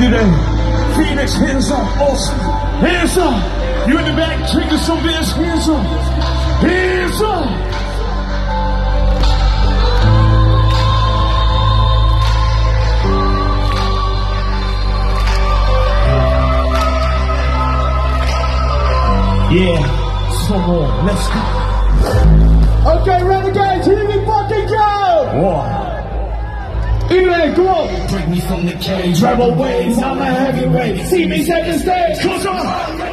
today. Phoenix, hands up. Awesome. Hands up. You in the back drinking some beers. Hands up. Hands up. Yeah, some more. Let's go. Okay, Elaine, go on! Break me from the cage. Treble waves, I'm a heavyweight. See me take the stage, Cause I'm